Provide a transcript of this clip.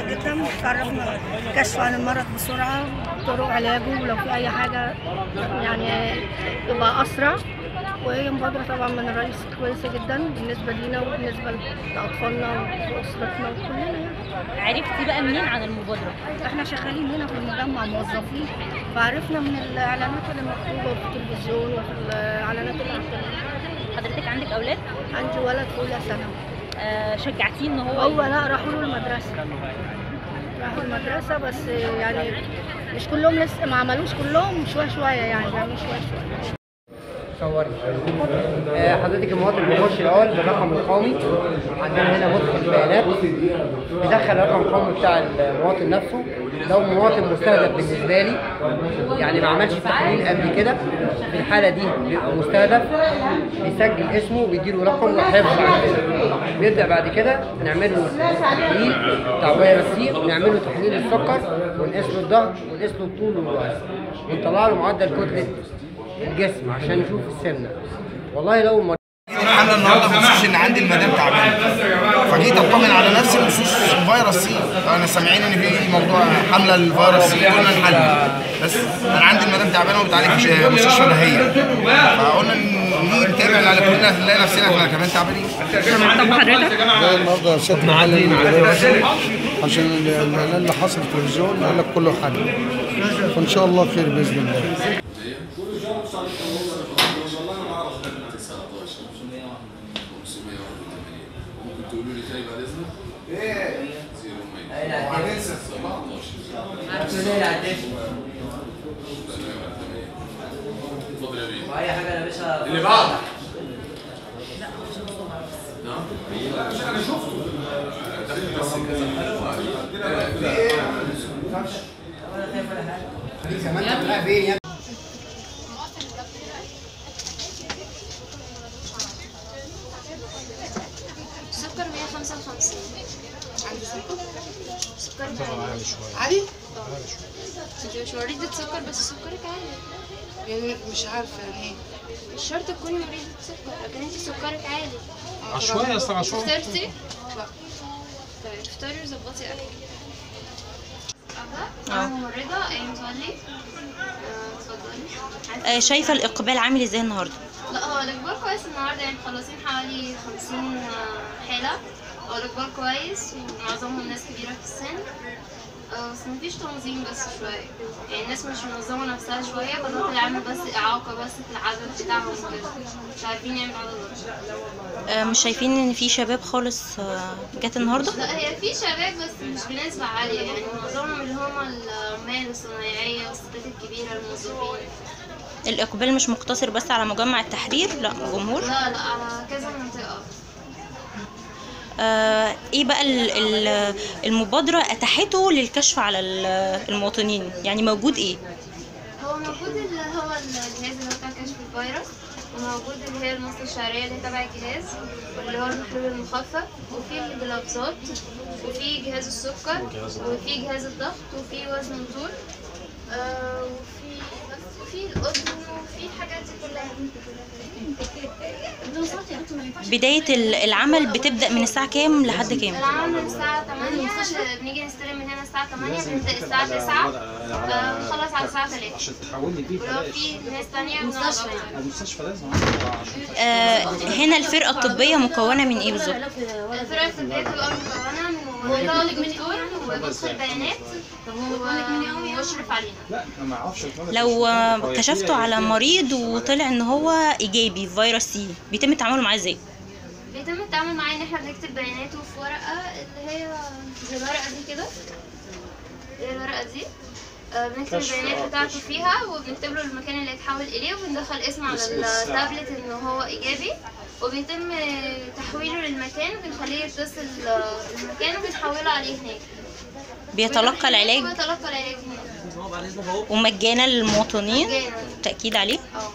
بتعرفنا كشف عن المرض بسرعة. طرق علاجه ولو في أي حاجة يعني تبقى أسرع. وهي مبادرة طبعا من الرئيس. كويسة جدا بالنسبة لينا وبالنسبة لأطفالنا وأسرتنا وكلنا. عرفتي بقى منين عن المبادرة؟ إحنا شغالين هنا في المجمع موظفين. فعرفنا من الإعلانات اللي مكتوبة في التلفزيون وفي الإعلانات اللي. حضرتك عندك أولاد؟ عندي ولد في أولى ثانوي. شجعتيه إن هو هو لا راحوا له المدرسة. راحوا المدرسة بس يعني مش كلهم لسه ما عملوش كلهم شوية شوية يعني بيعملوا شوية شوية. صوري آه، حضرتك المواطن بيخش الأول بالرقم القومي. عندنا هنا مدخل بيانات بيدخل الرقم القومي بتاع المواطن نفسه. لو مواطن مستهدف بالنسبة لي يعني ما عملش تحليل قبل كده في الحالة دي بيبقى مستهدف بيسجل اسمه وبيديله رقم وحفظ. بيبدا بعد كده نعمل له تحليل بتاع فيروس سي ونعمل له تحليل السكر ونقيس له الضغط ونقيس له الطول والوزن ونطلع له معدل كتلة الجسم عشان نشوف السمنة. والله لو المريض الحمله النهارده بخصوص إن عندي المدام تعبانة. فجيت أطمن على نفسي بخصوص فيروس سي. أنا سامعين إن في موضوع حملة الفيروس سي. قلنا نحل. بس أنا عندي المدام تعبانة وبتعالج في مستشفى بهيه فقلنا نيجي نتابع على كلنا نلاقي نفسنا إحنا كمان تعبانين. طب حضرتك؟ النهارده ست معلم عشان الاعلان اللي حصل في التلفزيون قال لك كله حل. فإن شاء الله خير بإذن الله. ممكن تقولوا لي تاني بعد اذنك؟ زيرو مية 17 اتفضل يا بيه اي حاجة لابسها اللي بعد نعم أنا شفته دخل بس كذا كمان تبقى فين يا سكر 155 عندي سكر سكر عالي عادي انت مش مريضة سكر بس سكرك عالي يعني مش عارفه يعني إيه مش شرط تكوني مريضة سكر لكن انت سكرك عالي عشوائي أصلا عشوائي فطرتي؟ لا طيب افطري وظبطي اكلك ممرضة أيام متولي آه، اتفضلي آه شايفة الإقبال عامل إزاي النهارده لا هو الإقبال كويس النهارده يعني مخلصين حوالي 50 حالة الاقبال كويس ومعظمهم ناس كبيرة في السن بس مفيش تنظيم بس شوية يعني الناس مش منظمة نفسها شوية بدأت العمل بس إعاقة بس في العدد بتاعهم كده مش عارفين يعملوا عدد مش شايفين ان في شباب خالص جت النهارده لا هي في شباب بس مش بنسبة عالية يعني معظمهم اللي هم العمال الصنايعية والستات الكبيرة الموظفين الإقبال مش مقتصر بس على مجمع التحرير لا جمهور. لا لا على كذا منطقة. آه إيه بقى ال- ال- المبادرة اتاحته للكشف على ال- المواطنين؟ يعني موجود إيه؟ هو موجود اللي هو الجهاز اللي هو بتاع كشف الفيروس وموجود اللي هي المصل الشعرية اللي تبع الجهاز واللي هو المحلول المخفف وفي الجلافزات وفي جهاز السكر وفي جهاز الضغط وفي وزن الطول آه وفي بس وفي الأذن دي ال- العمل بتبدأ من الساعة كام لحد كام؟ العمل من الساعة 8 بنيجي نستلم من هنا الساعة 8 بنبدأ الساعة 9 آه، بنخلص على الساعة 3 ولو في ناس تانية بنقعد أكتر. آه هنا الفرقة الطبية مكونة من إيه بالظبط؟ الفرقة الطبية بتبقى مكونة من بيانات. علينا. لو آه، كشفتوا على مريض وطلع إن هو إيجابي في فيروس سي بيتم التعامل معاه إزاي؟ بيتم التعامل معاه إن إحنا بنكتب بياناته في ورقة اللي هي زي الورقة دي كده. الورقة دي. آه، بنكتب البيانات بتاعته فيها وبنكتب له المكان اللي هيتحول إليه وبندخل اسم على التابلت إن هو إيجابي. وبيتم تحويله للمكان بنخليه يتصل المكان وبنحوله عليه هناك. بيتلقى العلاج؟ بيتلقى العلاج هناك. ومجانا للمواطنين؟ مجانا. تاكيد عليه؟ آه.